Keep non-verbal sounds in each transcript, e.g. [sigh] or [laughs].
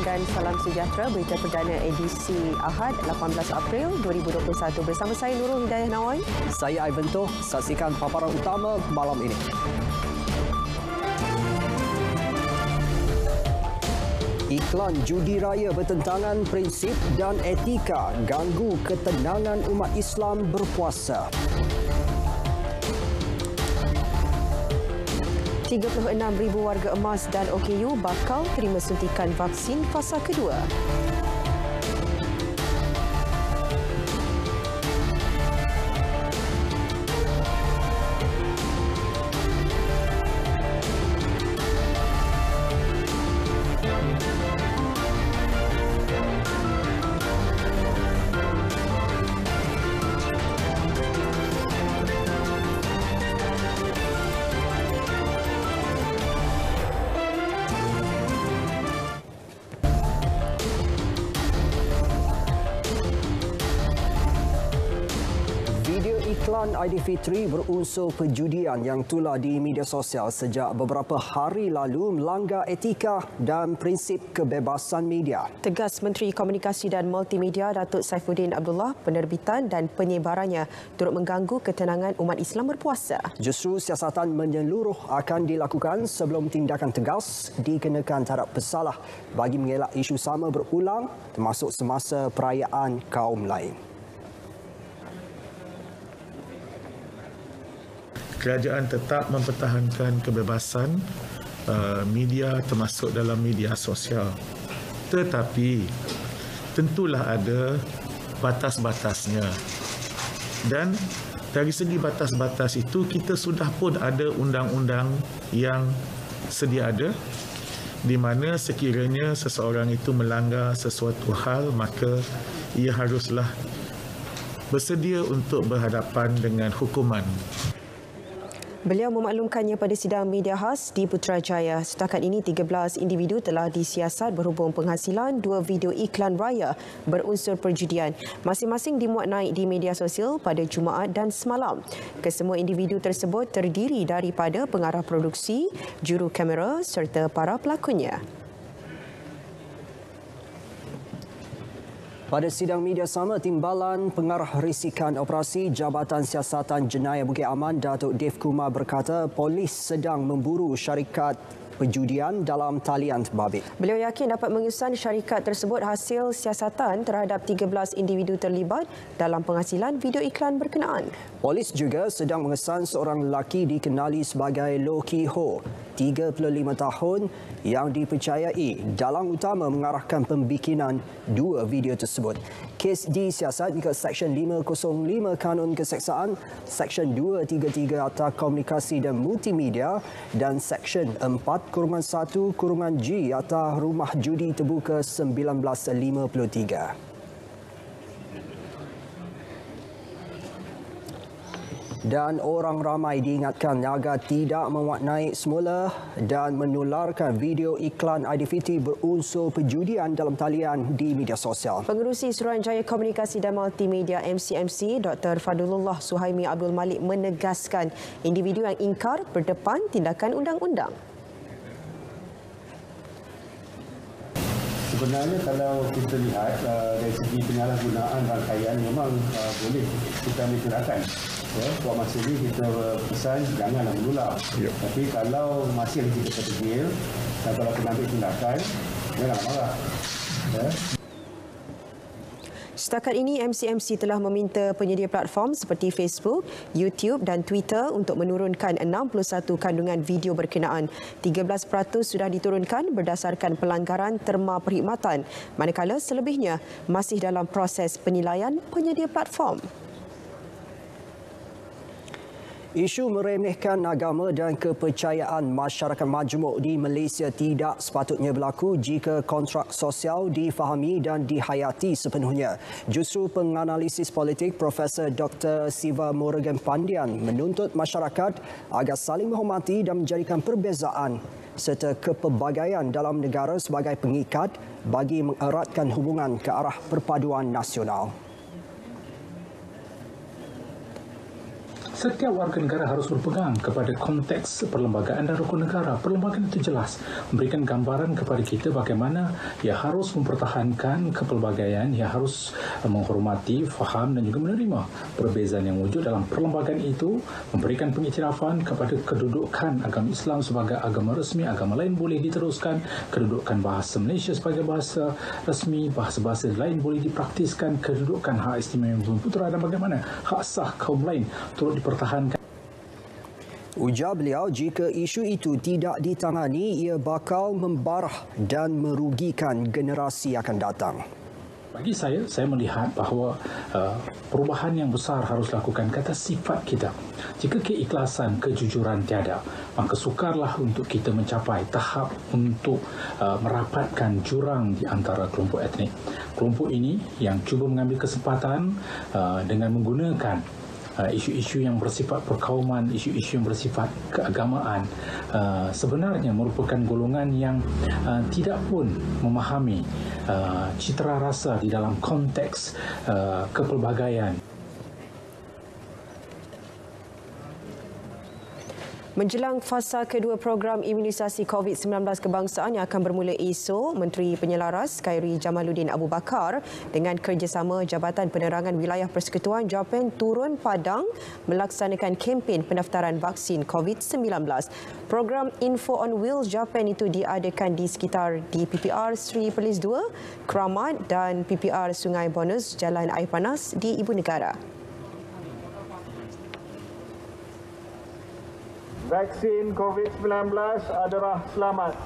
dan salam sejahtera berita perdana edisi Ahad 18 April 2021 bersama saya Nurul Hidayah Nawai. Saya Ivan Toh, saksikan paparan utama malam ini. Iklan judi raya bertentangan prinsip dan etika ganggu ketenangan umat Islam berpuasa. 36,000 warga emas dan OKU bakal terima suntikan vaksin fasa kedua. Aidilfitri berunsur perjudian yang tular di media sosial sejak beberapa hari lalu melanggar etika dan prinsip kebebasan media. Tegas Menteri Komunikasi dan Multimedia Datuk Saifuddin Abdullah, penerbitan dan penyebarannya turut mengganggu ketenangan umat Islam berpuasa. Justru siasatan menyeluruh akan dilakukan sebelum tindakan tegas dikenakan terhadap pesalah bagi mengelak isu sama berulang termasuk semasa perayaan kaum lain. Kerajaan tetap mempertahankan kebebasan uh, media termasuk dalam media sosial. Tetapi tentulah ada batas-batasnya. Dan dari segi batas-batas itu kita sudah pun ada undang-undang yang sedia ada di mana sekiranya seseorang itu melanggar sesuatu hal maka ia haruslah bersedia untuk berhadapan dengan hukuman. Beliau memaklumkannya pada sidang media khas di Putrajaya. Setakat ini 13 individu telah disiasat berhubung penghasilan dua video iklan raya berunsur perjudian. Masing-masing dimuat naik di media sosial pada Jumaat dan semalam. Kesemua individu tersebut terdiri daripada pengarah produksi, juru kamera serta para pelakunya. Pada sidang media sama, Timbalan Pengarah Risikan Operasi Jabatan Siasatan Jenayah Bukit Aman, Datuk Dev Kumar berkata polis sedang memburu syarikat perjudian dalam talian terbabit. Beliau yakin dapat mengesan syarikat tersebut hasil siasatan terhadap 13 individu terlibat dalam penghasilan video iklan berkenaan. Polis juga sedang mengesan seorang lelaki dikenali sebagai Lo Ki Ho, 35 tahun yang dipercayai dalam utama mengarahkan pembikinan dua video tersebut. Kes disiasat ke Seksyen 505 Kanun Keseksaan, Seksyen 233 Atas Komunikasi dan Multimedia dan Seksyen 4 kurungan 1 kurungan G atas rumah judi terbuka 1953. Dan orang ramai diingatkan agar tidak memuat naik semula dan menularkan video iklan Aidilfitri berunsur perjudian dalam talian di media sosial. Pengerusi Suruhanjaya Komunikasi dan Multimedia MCMC Dr. Fadulullah Suhaimi Abdul Malik menegaskan individu yang ingkar berdepan tindakan undang-undang. sebenarnya kalau kita lihat uh, dari segi penyalahgunaan rangkaian memang uh, boleh kita ambil tindakan. Ya, buat masa ini kita pesan janganlah menular. Ya. Tapi kalau masih lagi kita tergil dan kalau kita ambil tindakan, janganlah marah. Ya. Setakat ini MCMC telah meminta penyedia platform seperti Facebook, YouTube dan Twitter untuk menurunkan 61 kandungan video berkenaan. 13% sudah diturunkan berdasarkan pelanggaran terma perkhidmatan manakala selebihnya masih dalam proses penilaian penyedia platform. Isu meremehkan agama dan kepercayaan masyarakat majmuk di Malaysia tidak sepatutnya berlaku jika kontrak sosial difahami dan dihayati sepenuhnya. Justru penganalisis politik Profesor Dr. Siva Morgan Pandian menuntut masyarakat agar saling menghormati dan menjadikan perbezaan serta kepelbagaian dalam negara sebagai pengikat bagi mengeratkan hubungan ke arah perpaduan nasional. Setiap warga negara harus berpegang kepada konteks perlembagaan dan rukun negara. Perlembagaan itu jelas memberikan gambaran kepada kita bagaimana ia harus mempertahankan kepelbagaian, ia harus menghormati, faham dan juga menerima perbezaan yang wujud dalam perlembagaan itu, memberikan pengiktirafan kepada kedudukan agama Islam sebagai agama resmi, agama lain boleh diteruskan, kedudukan bahasa Malaysia sebagai bahasa resmi, bahasa-bahasa lain boleh dipraktiskan, kedudukan hak istimewa Bumi Putera dan bagaimana hak sah kaum lain turut dipertahankan. Ujar beliau jika isu itu tidak ditangani ia bakal membarah dan merugikan generasi akan datang. Bagi saya, saya melihat bahawa uh, perubahan yang besar harus dilakukan kata sifat kita. Jika keikhlasan, kejujuran tiada, maka sukarlah untuk kita mencapai tahap untuk uh, merapatkan jurang di antara kelompok etnik. Kelompok ini yang cuba mengambil kesempatan uh, dengan menggunakan Uh, isu-isu yang bersifat perkauman, isu-isu yang bersifat keagamaan uh, sebenarnya merupakan golongan yang uh, tidak pun memahami citra rasa di dalam konteks kepelbagaian. Menjelang fasa kedua program imunisasi COVID-19 kebangsaan yang akan bermula esok, Menteri Penyelaras Khairi Jamaluddin Abu Bakar dengan kerjasama Jabatan Penerangan Wilayah Persekutuan Japan turun padang melaksanakan kempen pendaftaran vaksin COVID-19. Program Info on Wheels Japan itu diadakan di sekitar di PPR Sri Perlis 2, Kramat dan PPR Sungai Bonus Jalan Air Panas di Ibu Negara. Vaksin COVID-19 adalah selamat.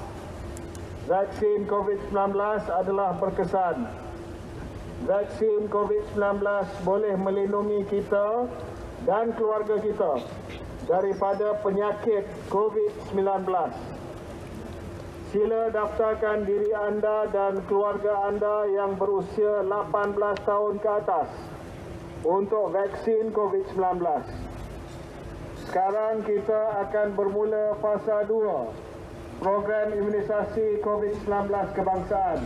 Vaksin COVID-19 adalah berkesan. Vaksin COVID-19 boleh melindungi kita dan keluarga kita daripada penyakit COVID-19. Sila daftarkan diri anda dan keluarga anda yang berusia 18 tahun ke atas untuk vaksin COVID-19. Sekarang kita akan bermula fasa 2 program imunisasi COVID-19 kebangsaan.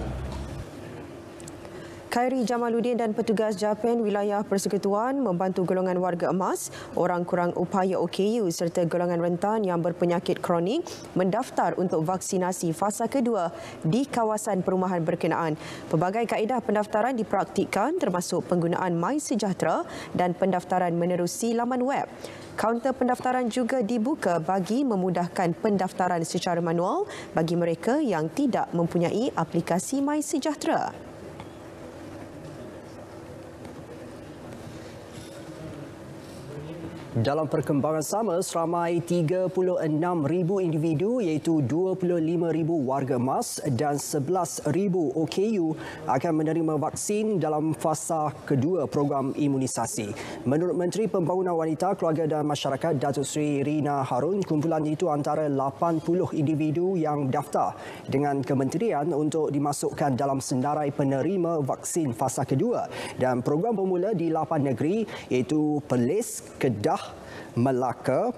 Khairi Jamaluddin dan petugas Japan Wilayah Persekutuan membantu golongan warga emas, orang kurang upaya OKU serta golongan rentan yang berpenyakit kronik mendaftar untuk vaksinasi fasa kedua di kawasan perumahan berkenaan. Pelbagai kaedah pendaftaran dipraktikkan termasuk penggunaan My Sejahtera dan pendaftaran menerusi laman web. Kaunter pendaftaran juga dibuka bagi memudahkan pendaftaran secara manual bagi mereka yang tidak mempunyai aplikasi My Dalam perkembangan sama, seramai 36,000 individu iaitu 25,000 warga emas dan 11,000 OKU akan menerima vaksin dalam fasa kedua program imunisasi. Menurut Menteri Pembangunan Wanita, Keluarga dan Masyarakat Datuk Seri Rina Harun, kumpulan itu antara 80 individu yang daftar dengan kementerian untuk dimasukkan dalam senarai penerima vaksin fasa kedua dan program bermula di 8 negeri iaitu Perlis, Kedah, Melaka,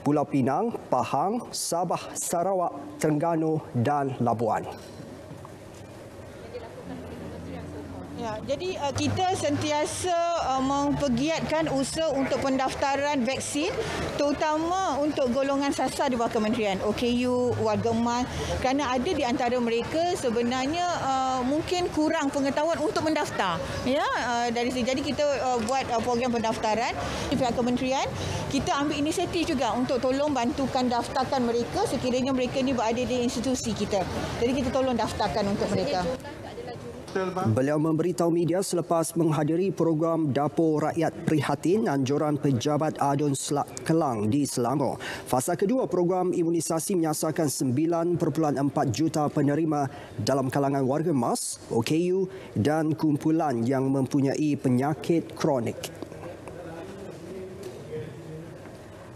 Pulau Pinang, Pahang, Sabah, Sarawak, Terengganu dan Labuan. Ya, jadi uh, kita sentiasa uh, mempergiatkan usaha untuk pendaftaran vaksin terutama untuk golongan sasar di bawah kementerian OKU, warga emas kerana ada di antara mereka sebenarnya uh, mungkin kurang pengetahuan untuk mendaftar. Ya, uh, dari sini jadi kita uh, buat uh, program pendaftaran di pihak kementerian, kita ambil inisiatif juga untuk tolong bantukan daftarkan mereka sekiranya mereka ni berada di institusi kita. Jadi kita tolong daftarkan untuk mereka. Beliau memberitahu media selepas menghadiri program Dapur Rakyat Prihatin anjuran pejabat Adun Selat Kelang di Selangor. Fasa kedua program imunisasi menyasarkan 9.4 juta penerima dalam kalangan warga emas, OKU dan kumpulan yang mempunyai penyakit kronik.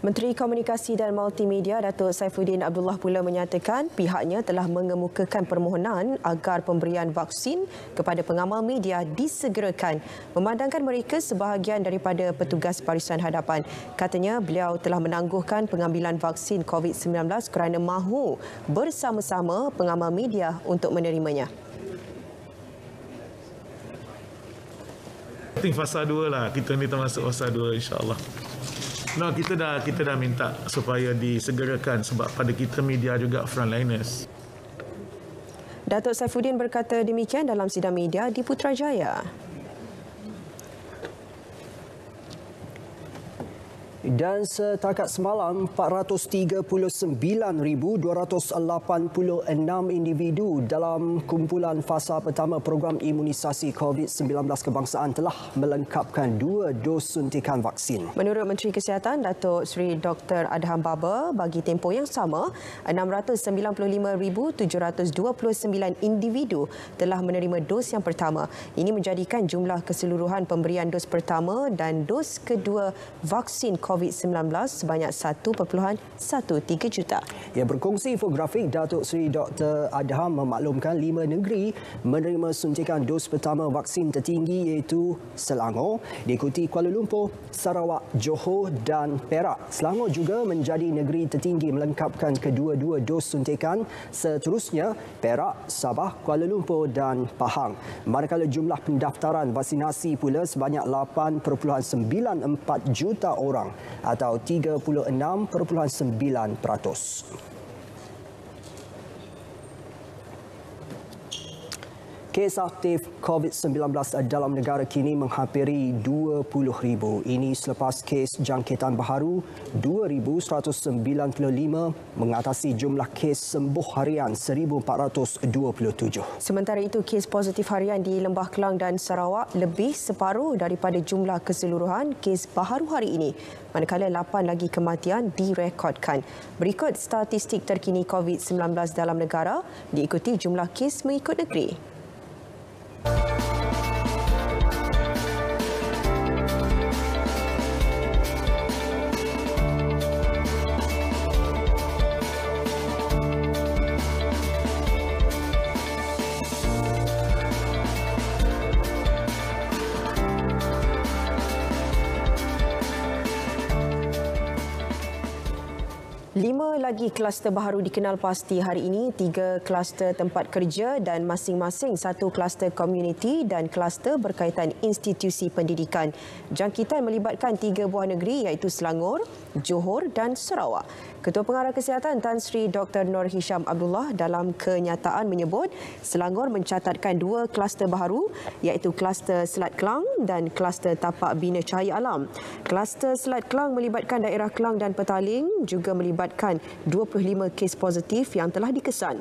Menteri Komunikasi dan Multimedia Datuk Saifuddin Abdullah pula menyatakan pihaknya telah mengemukakan permohonan agar pemberian vaksin kepada pengamal media disegerakan memandangkan mereka sebahagian daripada petugas barisan hadapan. Katanya beliau telah menangguhkan pengambilan vaksin COVID-19 kerana mahu bersama-sama pengamal media untuk menerimanya. I think fasa dua lah. Kita ni termasuk fasa dua insyaAllah. No, kita dah kita dah minta supaya disegerakan sebab pada kita media juga frontliners. Datuk Saifuddin berkata demikian dalam sidang media di Putrajaya. Dan setakat semalam, 439,286 individu dalam kumpulan fasa pertama program imunisasi COVID-19 kebangsaan telah melengkapkan dua dos suntikan vaksin. Menurut Menteri Kesihatan, Datuk Seri Dr. Adham Baba, bagi tempoh yang sama, 695,729 individu telah menerima dos yang pertama. Ini menjadikan jumlah keseluruhan pemberian dos pertama dan dos kedua vaksin COVID-19 COVID-19 sebanyak 1.13 juta. Ia berkongsi infografik Datuk Seri Dr. Adham memaklumkan lima negeri menerima suntikan dos pertama vaksin tertinggi iaitu Selangor, diikuti Kuala Lumpur, Sarawak, Johor dan Perak. Selangor juga menjadi negeri tertinggi melengkapkan kedua-dua dos suntikan. Seterusnya, Perak, Sabah, Kuala Lumpur dan Pahang. Manakala jumlah pendaftaran vaksinasi pula sebanyak 8.94 juta orang atau 36.9%. Kes aktif COVID-19 dalam negara kini menghampiri 20,000. Ini selepas kes jangkitan baharu 2,195 mengatasi jumlah kes sembuh harian 1,427. Sementara itu, kes positif harian di Lembah Kelang dan Sarawak lebih separuh daripada jumlah keseluruhan kes baharu hari ini. Manakala 8 lagi kematian direkodkan. Berikut statistik terkini COVID-19 dalam negara diikuti jumlah kes mengikut negeri. Lima lagi kluster baru dikenal pasti hari ini, tiga kluster tempat kerja dan masing-masing satu kluster komuniti dan kluster berkaitan institusi pendidikan. Jangkitan melibatkan tiga buah negeri iaitu Selangor, Johor dan Sarawak. Ketua Pengarah Kesihatan Tan Sri Dr. Nur Hisham Abdullah dalam kenyataan menyebut Selangor mencatatkan dua kluster baru iaitu kluster Selat Kelang dan kluster Tapak Bina Cahaya Alam. Kluster Selat Kelang melibatkan daerah Kelang dan Petaling juga melibatkan 25 kes positif yang telah dikesan.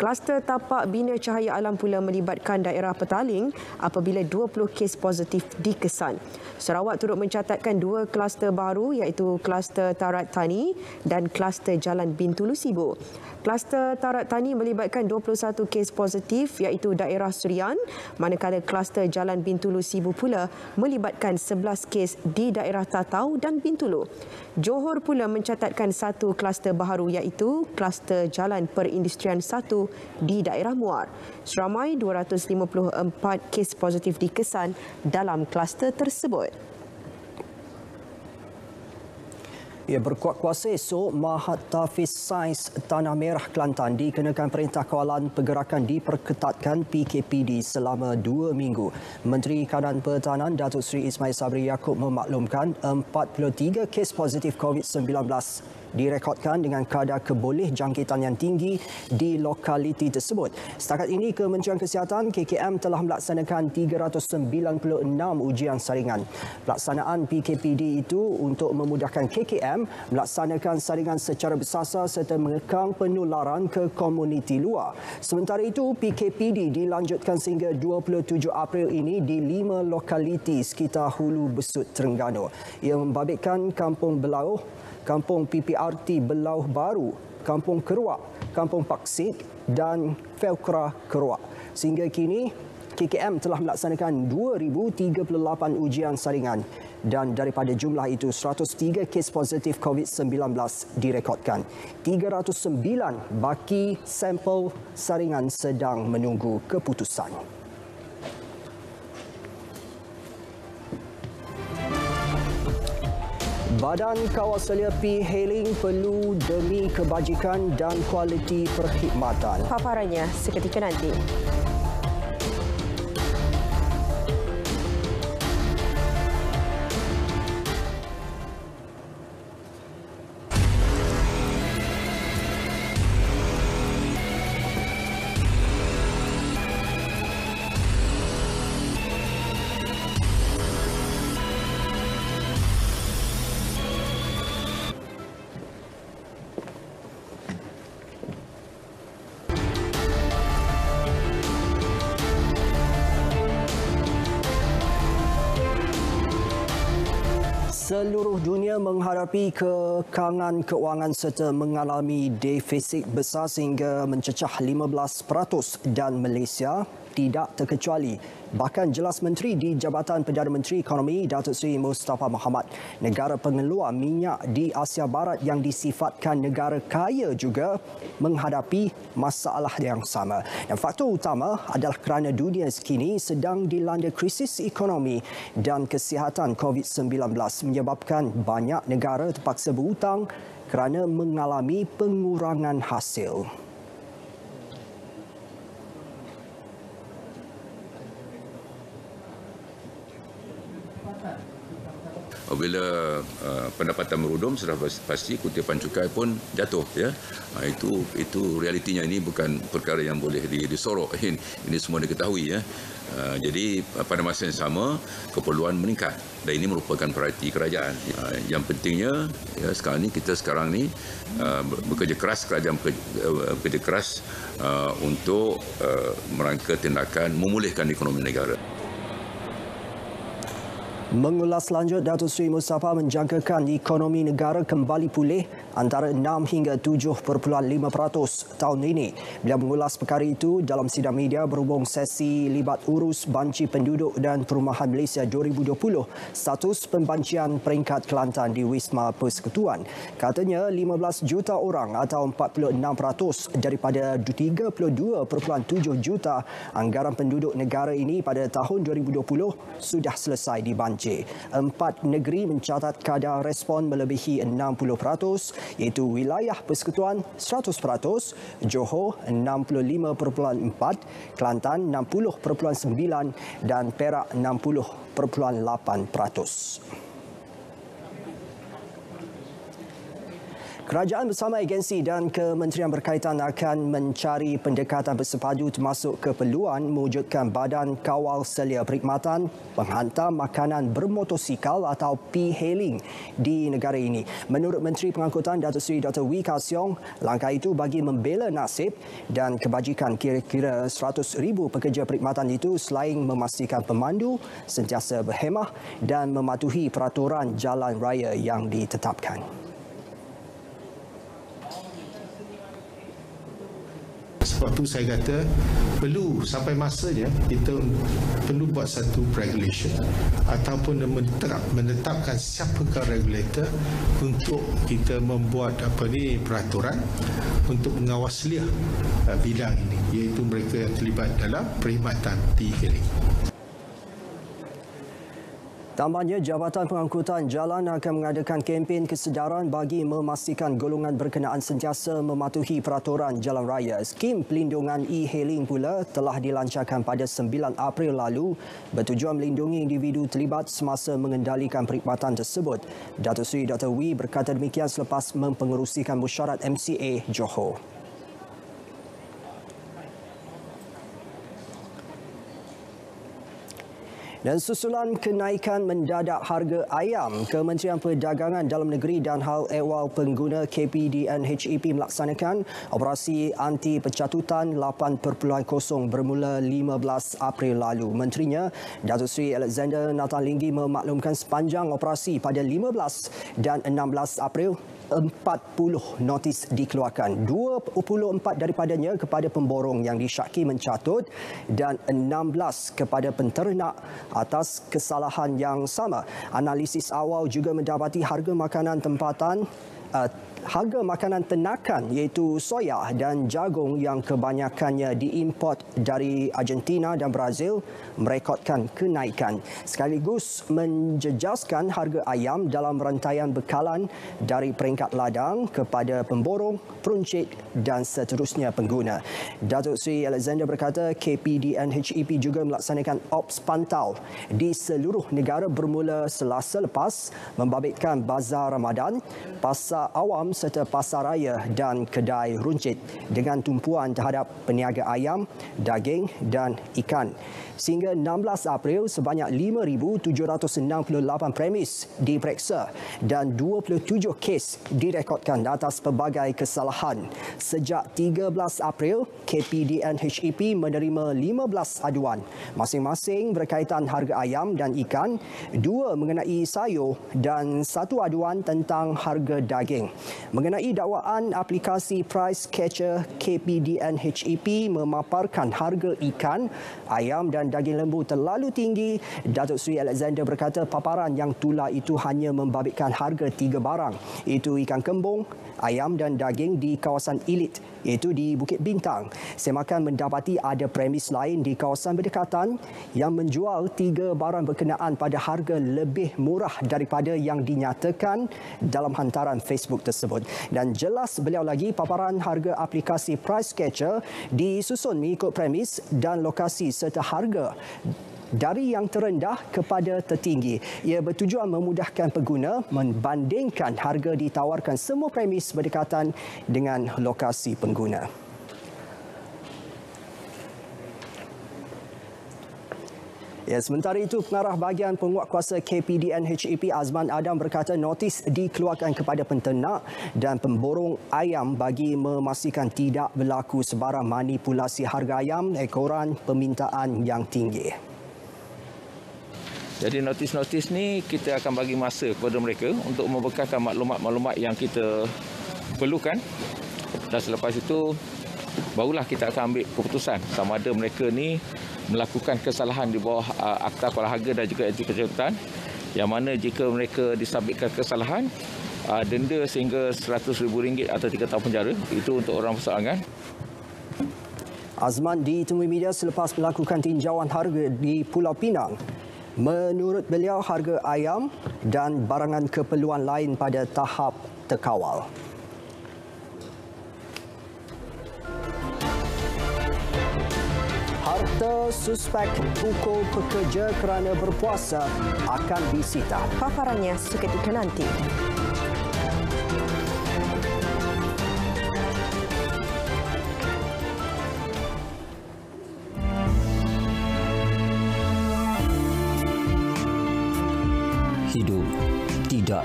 Kluster tapak bina cahaya alam pula melibatkan daerah Petaling apabila 20 kes positif dikesan. Sarawak turut mencatatkan dua kluster baru iaitu kluster Tarat Tani dan kluster Jalan Bintulu Sibu. Kluster Tarat Tani melibatkan 21 kes positif iaitu daerah Surian, manakala kluster Jalan Bintulu Sibu pula melibatkan 11 kes di daerah Tatau dan Bintulu. Johor pula mencatatkan satu kluster baharu iaitu kluster Jalan Perindustrian 1 di daerah Muar. Seramai 254 kes positif dikesan dalam kluster tersebut. Ia berkuat kuasa esok, Mahat Tafiz Sains Tanah Merah Kelantan dikenakan perintah kawalan pergerakan diperketatkan PKPD selama dua minggu. Menteri Kanan Pertahanan Datuk Seri Ismail Sabri Yaakob memaklumkan 43 kes positif COVID-19 direkodkan dengan kadar keboleh jangkitan yang tinggi di lokaliti tersebut. Setakat ini, Kementerian Kesihatan KKM telah melaksanakan 396 ujian saringan. Pelaksanaan PKPD itu untuk memudahkan KKM melaksanakan saringan secara bersasar serta mengekang penularan ke komuniti luar. Sementara itu, PKPD dilanjutkan sehingga 27 April ini di lima lokaliti sekitar Hulu Besut Terengganu. Ia membabitkan Kampung Belauh, Kampung PPRT Belau Baru, Kampung Keruak, Kampung Paksik dan Felkra Keruak. Sehingga kini, KKM telah melaksanakan 2,038 ujian saringan dan daripada jumlah itu 103 kes positif COVID-19 direkodkan. 309 baki sampel saringan sedang menunggu keputusan. Badan Kawasan P-Hailing perlu demi kebajikan dan kualiti perkhidmatan. Paparannya seketika nanti. Seluruh dunia menghadapi kekangan keuangan serta mengalami defisit besar sehingga mencecah 15% dan Malaysia tidak terkecuali. Bahkan jelas Menteri di Jabatan Perdana Menteri Ekonomi Datuk Seri Mustafa Mohamad, negara pengeluar minyak di Asia Barat yang disifatkan negara kaya juga menghadapi masalah yang sama. Dan faktor utama adalah kerana dunia sekini sedang dilanda krisis ekonomi dan kesihatan COVID-19 menyebabkan banyak negara terpaksa berhutang kerana mengalami pengurangan hasil. Bila uh, pendapatan merudum sudah pasti kutipan cukai pun jatuh ya. Uh, itu itu realitinya ini bukan perkara yang boleh disorok. Ini, ini semua diketahui ya. Uh, jadi uh, pada masa yang sama keperluan meningkat dan ini merupakan prioriti kerajaan. Uh, yang pentingnya ya sekarang ni kita sekarang ni uh, bekerja keras kerajaan bekerja, uh, bekerja keras uh, untuk uh, merangka tindakan memulihkan ekonomi negara. Mengulas lanjut, Datuk Seri Mustafa menjangkakan ekonomi negara kembali pulih antara 6 hingga 7.5% tahun ini. Beliau mengulas perkara itu dalam sidang media berhubung sesi libat urus banci penduduk dan perumahan Malaysia 2020 status pembancian peringkat Kelantan di Wisma Persekutuan. Katanya 15 juta orang atau 46% daripada 32.7 juta anggaran penduduk negara ini pada tahun 2020 sudah selesai dibanci. Aceh. Empat negeri mencatat kadar respon melebihi 60% iaitu wilayah persekutuan 100%, Johor 65.4%, Kelantan 60.9% dan Perak 60.8%. Kerajaan bersama agensi dan kementerian berkaitan akan mencari pendekatan bersepadu termasuk keperluan mewujudkan badan kawal selia perkhidmatan penghantar makanan bermotosikal atau P-hailing di negara ini. Menurut Menteri Pengangkutan Datuk Seri Dr. Wee Ka Siong, langkah itu bagi membela nasib dan kebajikan kira-kira 100,000 pekerja perkhidmatan itu selain memastikan pemandu sentiasa berhemah dan mematuhi peraturan jalan raya yang ditetapkan. Sebab tu saya kata perlu sampai masanya kita perlu buat satu regulation ataupun menetap, menetapkan siapakah regulator untuk kita membuat apa ni peraturan untuk mengawasi uh, bidang ini iaitu mereka yang terlibat dalam perkhidmatan T-Healing. Tambahnya, Jabatan Pengangkutan Jalan akan mengadakan kempen kesedaran bagi memastikan golongan berkenaan sentiasa mematuhi peraturan jalan raya. Skim pelindungan e-hailing pula telah dilancarkan pada 9 April lalu bertujuan melindungi individu terlibat semasa mengendalikan perkhidmatan tersebut. Datuk Seri Dr. Wee berkata demikian selepas mempengerusikan musyarat MCA Johor. Dan susulan kenaikan mendadak harga ayam, Kementerian Perdagangan Dalam Negeri dan Hal Ehwal Pengguna KPDN HEP melaksanakan operasi anti pencatutan 8.0 bermula 15 April lalu. Menterinya, Datuk Seri Alexander Nathan Linggi memaklumkan sepanjang operasi pada 15 dan 16 April 40 notis dikeluarkan. 24 daripadanya kepada pemborong yang disyaki mencatut dan 16 kepada penternak atas kesalahan yang sama. Analisis awal juga mendapati harga makanan tempatan uh, harga makanan tenakan iaitu soya dan jagung yang kebanyakannya diimport dari Argentina dan Brazil merekodkan kenaikan sekaligus menjejaskan harga ayam dalam rantaian bekalan dari peringkat ladang kepada pemborong, peruncit dan seterusnya pengguna. Datuk Seri Alexander berkata KPDN HEP juga melaksanakan ops pantau di seluruh negara bermula selasa lepas membabitkan bazar Ramadan, pasar awam serta pasar raya dan kedai runcit dengan tumpuan terhadap peniaga ayam, daging dan ikan. Sehingga 16 April, sebanyak 5,768 premis diperiksa dan 27 kes direkodkan atas pelbagai kesalahan. Sejak 13 April, KPDN HEP menerima 15 aduan. Masing-masing berkaitan harga ayam dan ikan, dua mengenai sayur dan satu aduan tentang harga daging. Mengenai dakwaan aplikasi Price Catcher KPDN HEP memaparkan harga ikan, ayam dan daging lembu terlalu tinggi, Datuk Seri Alexander berkata paparan yang tular itu hanya membabitkan harga tiga barang, iaitu ikan kembung, ayam dan daging di kawasan elit, iaitu di Bukit Bintang. Semakan mendapati ada premis lain di kawasan berdekatan yang menjual tiga barang berkenaan pada harga lebih murah daripada yang dinyatakan dalam hantaran Facebook tersebut. Dan jelas beliau lagi paparan harga aplikasi Price Catcher disusun mengikut premis dan lokasi serta harga dari yang terendah kepada tertinggi. Ia bertujuan memudahkan pengguna membandingkan harga ditawarkan semua premis berdekatan dengan lokasi pengguna. Ya, sementara itu, pengarah bahagian penguatkuasa KPDN HEP Azman Adam berkata notis dikeluarkan kepada penternak dan pemborong ayam bagi memastikan tidak berlaku sebarang manipulasi harga ayam ekoran permintaan yang tinggi. Jadi notis-notis ni kita akan bagi masa kepada mereka untuk membekalkan maklumat-maklumat yang kita perlukan. Dan selepas itu barulah kita akan ambil keputusan sama ada mereka ni melakukan kesalahan di bawah uh, Akta Kuala Harga dan juga etika kejuruteraan yang mana jika mereka disabitkan kesalahan uh, denda sehingga RM100,000 atau 3 tahun penjara itu untuk orang persoalan Azman ditemui media selepas melakukan tinjauan harga di Pulau Pinang. Menurut beliau, harga ayam dan barangan keperluan lain pada tahap terkawal. Harta suspek pukul pekerja kerana berpuasa akan disita. Paparannya seketika nanti.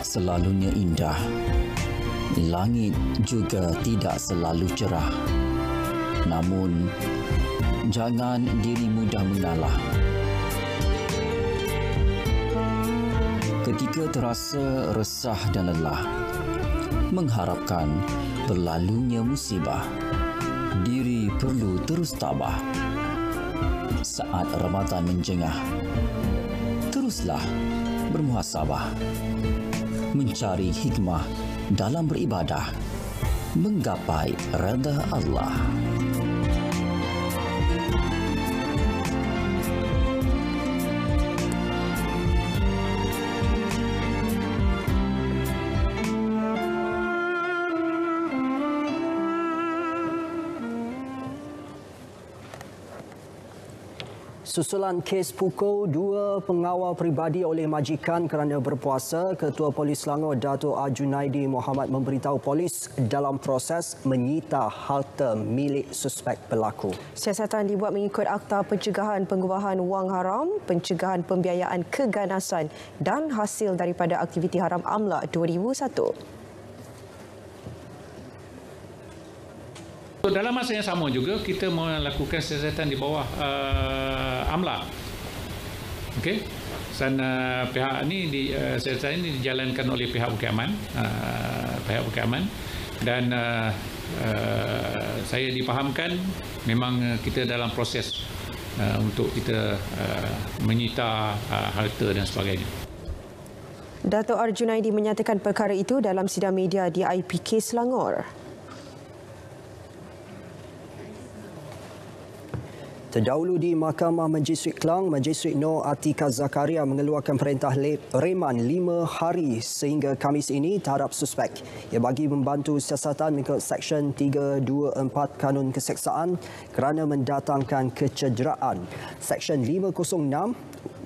Selalunya indah. Langit juga tidak selalu cerah. Namun, jangan diri mudah mengalah. Ketika terasa resah dan lelah, mengharapkan berlalunya musibah, diri perlu terus tabah. Saat Ramadan menjengah, teruslah bermuhasabah. Mencari hikmah dalam beribadah, menggapai redha Allah. Susulan kes pukul dua pengawal peribadi oleh majikan kerana berpuasa, Ketua Polis Selangor Dato' Ajunaidi Muhammad memberitahu polis dalam proses menyita harta milik suspek pelaku. Siasatan dibuat mengikut Akta Pencegahan Pengubahan Wang Haram, Pencegahan Pembiayaan Keganasan dan hasil daripada aktiviti haram AMLA 2001. Dalam masa yang sama juga kita melakukan siasatan di bawah uh, AMLA. Okey. Uh, pihak ini di uh, siasatan ini dijalankan oleh pihak Bukit Aman, uh, pihak Bukit Aman dan uh, uh, saya dipahamkan memang uh, kita dalam proses uh, untuk kita uh, menyita uh, harta dan sebagainya. Dato' Arjunaidi menyatakan perkara itu dalam sidang media di IPK Selangor. Terdahulu di Mahkamah Majistrik Kelang, Majistrik Nur Atika Zakaria mengeluarkan perintah reman lima hari sehingga Kamis ini terhadap suspek. Ia bagi membantu siasatan mengikut Seksyen 324 Kanun Keseksaan kerana mendatangkan kecederaan. Seksyen 506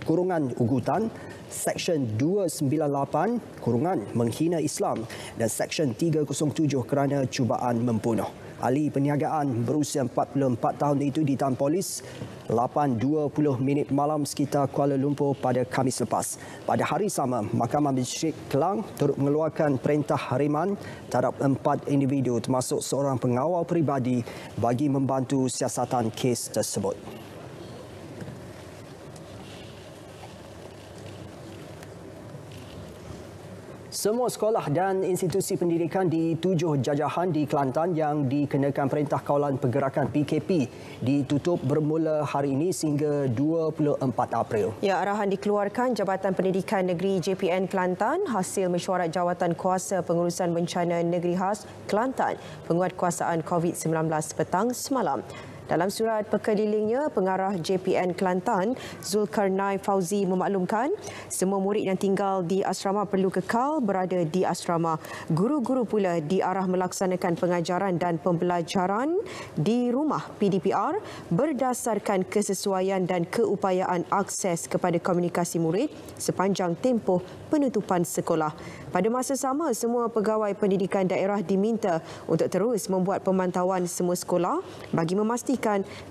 kurungan ugutan Seksyen 298 kurungan menghina Islam dan Seksyen 307 kerana cubaan membunuh. Ahli perniagaan berusia 44 tahun itu ditahan polis 8.20 minit malam sekitar Kuala Lumpur pada Khamis lepas. Pada hari sama, Mahkamah Majistret Kelang turut mengeluarkan perintah hariman terhadap empat individu termasuk seorang pengawal peribadi bagi membantu siasatan kes tersebut. Semua sekolah dan institusi pendidikan di tujuh jajahan di Kelantan yang dikenakan Perintah Kawalan Pergerakan PKP ditutup bermula hari ini sehingga 24 April. Ya, arahan dikeluarkan Jabatan Pendidikan Negeri JPN Kelantan hasil mesyuarat Jawatan Kuasa Pengurusan Bencana Negeri Khas Kelantan penguatkuasaan COVID-19 petang semalam. Dalam surat pekelilingnya, pengarah JPN Kelantan, Zulkarnai Fauzi memaklumkan semua murid yang tinggal di asrama perlu kekal berada di asrama. Guru-guru pula diarah melaksanakan pengajaran dan pembelajaran di rumah PDPR berdasarkan kesesuaian dan keupayaan akses kepada komunikasi murid sepanjang tempoh penutupan sekolah. Pada masa sama, semua pegawai pendidikan daerah diminta untuk terus membuat pemantauan semua sekolah bagi memastikan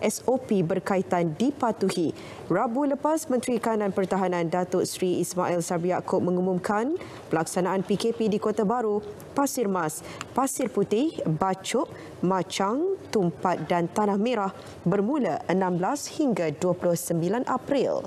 SOP berkaitan dipatuhi. Rabu lepas, Menteri Kanan Pertahanan Datuk Seri Ismail Sabri Yaakob mengumumkan pelaksanaan PKP di Kota Baru, Pasir Mas, Pasir Putih, Bacok, Macang, Tumpat dan Tanah Merah bermula 16 hingga 29 April.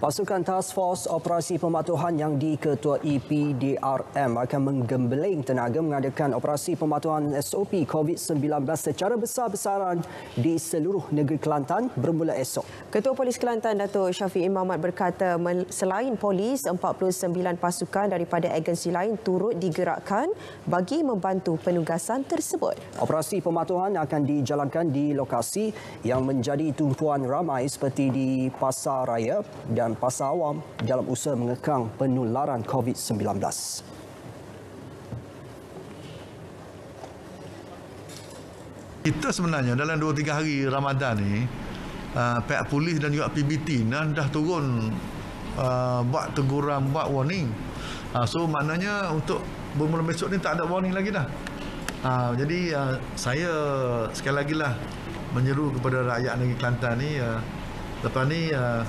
Pasukan Task Force Operasi Pematuhan yang diketuai PDRM akan menggembeling tenaga mengadakan operasi pematuhan SOP COVID-19 secara besar-besaran di seluruh negeri Kelantan bermula esok. Ketua Polis Kelantan Datuk Syafiq Imamat berkata selain polis, 49 pasukan daripada agensi lain turut digerakkan bagi membantu penugasan tersebut. Operasi pematuhan akan dijalankan di lokasi yang menjadi tumpuan ramai seperti di Pasar Raya dan dan pasar awam dalam usaha mengekang penularan COVID-19. Kita sebenarnya dalam 2-3 hari Ramadan ni, uh, pihak polis dan juga PBT dan dah turun uh, buat teguran, buat warning. Uh, so maknanya untuk bermula besok ni tak ada warning lagi dah. Uh, jadi uh, saya sekali lagi lah menyeru kepada rakyat negeri Kelantan ni uh, lepas ni uh,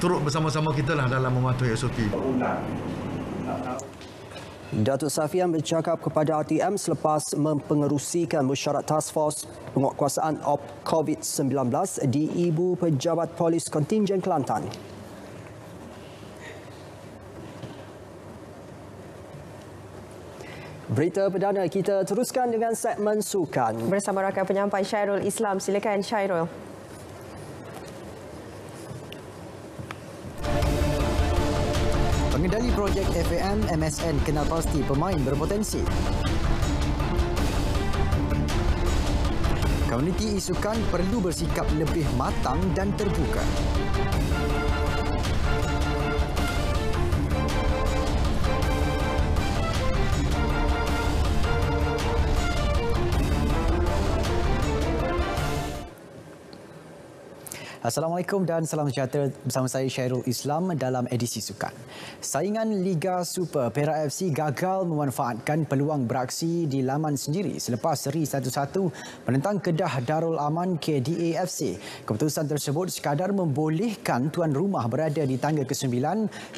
turut bersama-sama kita lah dalam mematuhi SOP. Datuk Safian bercakap kepada RTM selepas mempengerusikan mesyuarat task force penguatkuasaan op COVID-19 di Ibu Pejabat Polis Kontingen Kelantan. Berita perdana kita teruskan dengan segmen sukan. Bersama rakan penyampai Syairul Islam. Silakan Syairul. Projek FAM MSN kenal pasti pemain berpotensi. Komuniti isukan perlu bersikap lebih matang dan terbuka. Assalamualaikum dan salam sejahtera bersama saya Syairul Islam dalam edisi Sukan. Saingan Liga Super Perak FC gagal memanfaatkan peluang beraksi di laman sendiri selepas seri 1-1 menentang Kedah Darul Aman KDA FC. Keputusan tersebut sekadar membolehkan tuan rumah berada di tangga ke-9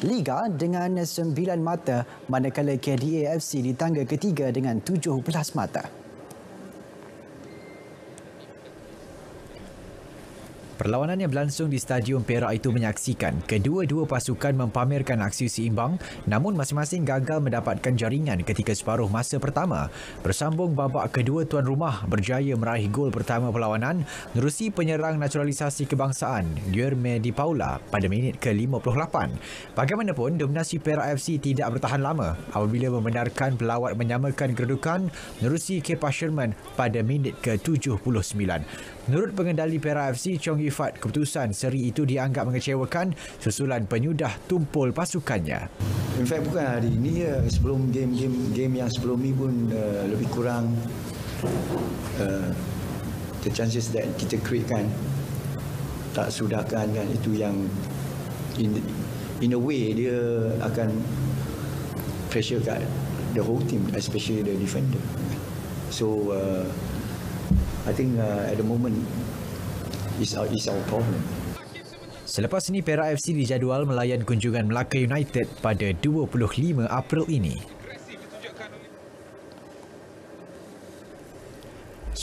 Liga dengan 9 mata manakala KDA FC di tangga ketiga dengan 17 mata. Perlawanan yang berlangsung di Stadium Perak itu menyaksikan kedua-dua pasukan mempamerkan aksi seimbang namun masing-masing gagal mendapatkan jaringan ketika separuh masa pertama. Bersambung babak kedua tuan rumah berjaya meraih gol pertama perlawanan menerusi penyerang naturalisasi kebangsaan Guillermo Di Paula pada minit ke-58. Bagaimanapun, dominasi Perak FC tidak bertahan lama apabila membenarkan pelawat menyamakan kedudukan menerusi Kepa Sherman pada minit ke-79. Menurut pengendali Perak FC Chong Yifat, keputusan seri itu dianggap mengecewakan susulan penyudah tumpul pasukannya. In fact bukan hari ini ya, sebelum game-game game yang sebelum ini pun uh, lebih kurang uh, the chances that kita create kan tak sudahkan kan itu yang in in a way dia akan pressure kat the whole team especially the defender so uh, I think uh, at the moment is our is our problem Selepas ini Perak FC dijadual melayan kunjungan Melaka United pada 25 April ini.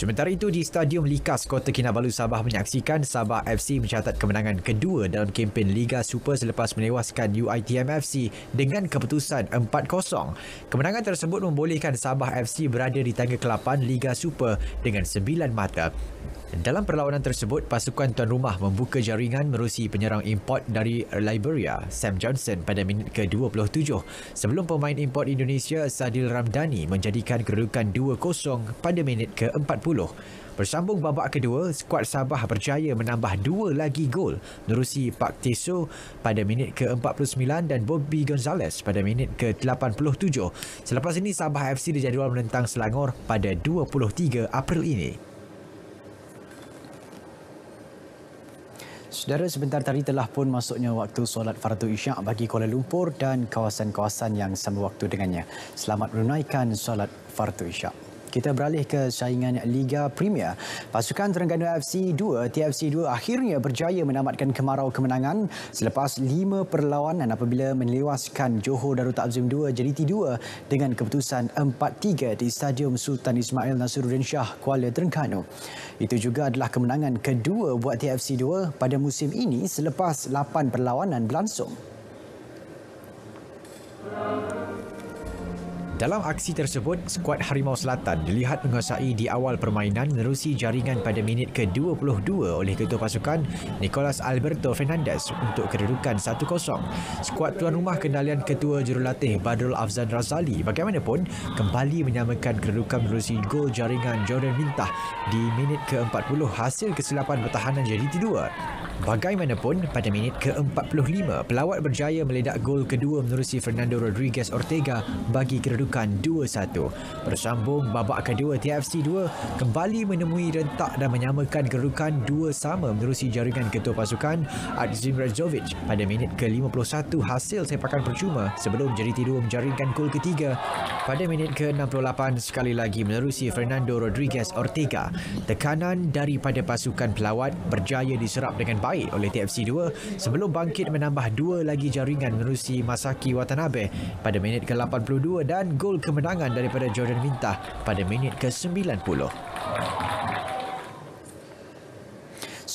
Sementara itu di Stadium Likas Kota Kinabalu Sabah menyaksikan Sabah FC mencatat kemenangan kedua dalam kempen Liga Super selepas menewaskan UiTM FC dengan keputusan 4-0. Kemenangan tersebut membolehkan Sabah FC berada di tangga ke-8 Liga Super dengan 9 mata. Dalam perlawanan tersebut, pasukan tuan rumah membuka jaringan merusi penyerang import dari Liberia, Sam Johnson pada minit ke-27 sebelum pemain import Indonesia Sadil Ramdhani menjadikan kedudukan 2-0 pada minit ke-40. Bersambung babak kedua, skuad Sabah berjaya menambah dua lagi gol merusi Pak Teso pada minit ke-49 dan Bobby Gonzalez pada minit ke-87. Selepas ini, Sabah FC dijadual menentang Selangor pada 23 April ini. Saudara, sebentar tadi telah pun masuknya waktu solat fardu isyak bagi Kuala Lumpur dan kawasan-kawasan yang sama waktu dengannya. Selamat menunaikan solat fardu isyak. Kita beralih ke saingan Liga Premier. Pasukan Terengganu FC 2, TFC 2 akhirnya berjaya menamatkan kemarau kemenangan selepas lima perlawanan apabila menewaskan Johor Darul Takzim 2 JDT 2 dengan keputusan 4-3 di Stadium Sultan Ismail Nasruddin Shah Kuala Terengganu. Itu juga adalah kemenangan kedua buat TFC 2 pada musim ini selepas 8 perlawanan berlangsung. Dalam aksi tersebut, skuad Harimau Selatan dilihat menguasai di awal permainan menerusi jaringan pada minit ke-22 oleh ketua pasukan Nicolas Alberto Fernandez untuk kedudukan 1-0. Skuad tuan rumah kendalian ketua jurulatih Badrul Afzan Razali bagaimanapun kembali menyamakan kedudukan menerusi gol jaringan Jordan Mintah di minit ke-40 hasil kesilapan pertahanan JDT 2. Bagaimanapun, pada minit ke-45, pelawat berjaya meledak gol kedua menerusi Fernando Rodriguez Ortega bagi kedudukan 2-1. Bersambung babak kedua TFC 2 kembali menemui rentak dan menyamakan kedudukan 2 sama menerusi jaringan ketua pasukan Adzim Razovic pada minit ke-51 hasil sepakan percuma sebelum JDT 2 menjaringkan gol ketiga pada minit ke-68 sekali lagi menerusi Fernando Rodriguez Ortega. Tekanan daripada pasukan pelawat berjaya diserap dengan baik oleh TFC 2 sebelum bangkit menambah dua lagi jaringan menerusi Masaki Watanabe pada minit ke-82 dan gol kemenangan daripada Jordan Mintah pada minit ke-90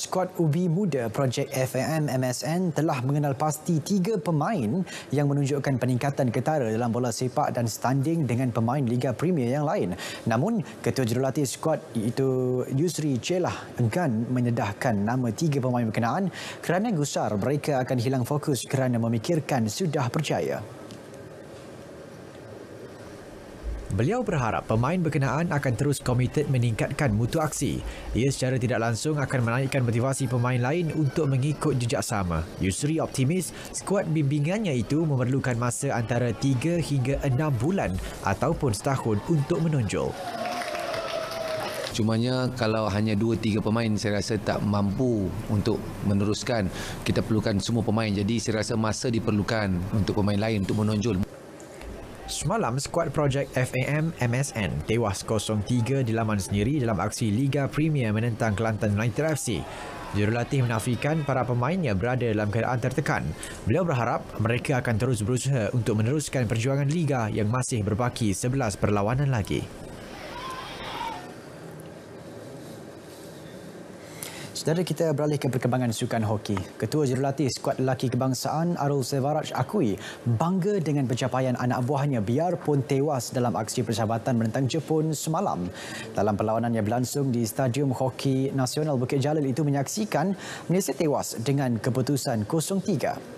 skuad ubi muda projek FAM MSN telah mengenal pasti tiga pemain yang menunjukkan peningkatan ketara dalam bola sepak dan standing dengan pemain Liga Premier yang lain. Namun, Ketua Jurulatih skuad iaitu Yusri Celah enggan menyedahkan nama tiga pemain berkenaan kerana gusar mereka akan hilang fokus kerana memikirkan sudah percaya. Beliau berharap pemain berkenaan akan terus komited meningkatkan mutu aksi. Ia secara tidak langsung akan menaikkan motivasi pemain lain untuk mengikut jejak sama. Yusri optimis skuad bimbingannya itu memerlukan masa antara 3 hingga 6 bulan ataupun setahun untuk menonjol. Cumanya kalau hanya 2-3 pemain saya rasa tak mampu untuk meneruskan. Kita perlukan semua pemain. Jadi saya rasa masa diperlukan untuk pemain lain untuk menonjol. Semalam, skuad projek FAM MSN tewas 0-3 di laman sendiri dalam aksi Liga Premier menentang Kelantan United FC. Jurulatih menafikan para pemainnya berada dalam keadaan tertekan. Beliau berharap mereka akan terus berusaha untuk meneruskan perjuangan Liga yang masih berbaki 11 perlawanan lagi. Saudara kita beralih ke perkembangan sukan hoki. Ketua Jurulatih Skuad Lelaki Kebangsaan Arul Sevaraj akui bangga dengan pencapaian anak buahnya biarpun tewas dalam aksi persahabatan menentang Jepun semalam. Dalam perlawanan yang berlangsung di Stadium Hoki Nasional Bukit Jalil itu menyaksikan Malaysia tewas dengan keputusan 0-3.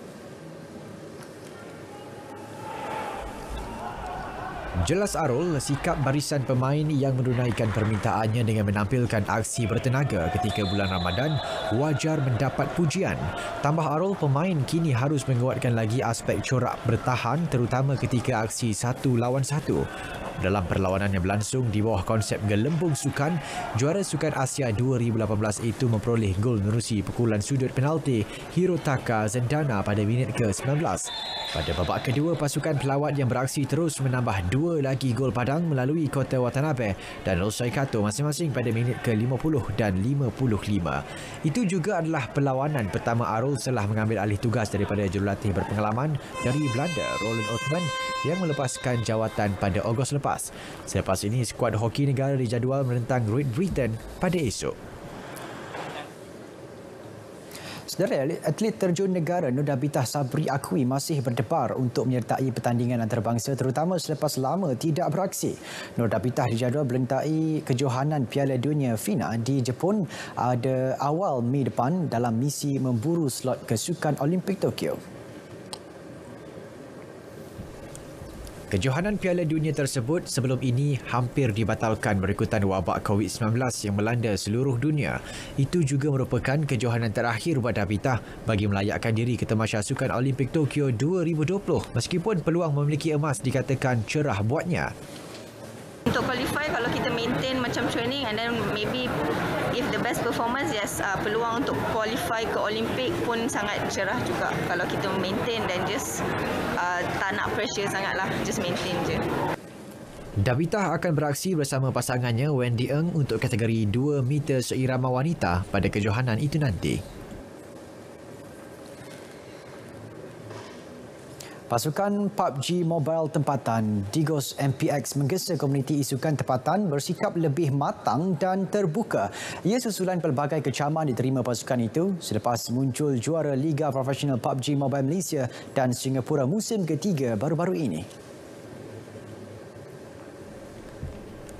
Jelas Arul, sikap barisan pemain yang menunaikan permintaannya dengan menampilkan aksi bertenaga ketika bulan Ramadan wajar mendapat pujian. Tambah Arul, pemain kini harus menguatkan lagi aspek corak bertahan terutama ketika aksi satu lawan satu. Dalam perlawanan yang berlangsung di bawah konsep gelembung sukan, juara Sukan Asia 2018 itu memperoleh gol menerusi pukulan sudut penalti Hirotaka Zendana pada minit ke-19. Pada babak kedua, pasukan pelawat yang beraksi terus menambah dua lagi gol padang melalui Kota Watanabe dan Rosai Kato masing-masing pada minit ke-50 dan 55. Itu juga adalah perlawanan pertama Arul setelah mengambil alih tugas daripada jurulatih berpengalaman dari Belanda, Roland Othman yang melepaskan jawatan pada Ogos lepas. Selepas ini, skuad hoki negara dijadual menentang Great Britain pada esok. Saudara, atlet terjun negara Nodabitah Sabri akui masih berdebar untuk menyertai pertandingan antarabangsa terutama selepas lama tidak beraksi. Nodabitah dijadual melentai kejohanan Piala Dunia FINA di Jepun ada awal Mei depan dalam misi memburu slot kesukan Olimpik Tokyo. Kejohanan Piala Dunia tersebut sebelum ini hampir dibatalkan berikutan wabak COVID-19 yang melanda seluruh dunia. Itu juga merupakan kejohanan terakhir buat Davita bagi melayakkan diri ke Tamasya Sukan Olimpik Tokyo 2020 meskipun peluang memiliki emas dikatakan cerah buatnya untuk qualify kalau kita maintain macam training and then maybe if the best performance yes uh, peluang untuk qualify ke Olympic pun sangat cerah juga kalau kita maintain dan just uh, tak nak pressure sangat lah just maintain je Davita akan beraksi bersama pasangannya Wendy Eng untuk kategori 2 meter seirama wanita pada kejohanan itu nanti. Pasukan PUBG Mobile tempatan Digos MPX menggesa komuniti isukan tempatan bersikap lebih matang dan terbuka. Ia susulan pelbagai kecaman diterima pasukan itu selepas muncul juara Liga Profesional PUBG Mobile Malaysia dan Singapura musim ketiga baru-baru ini.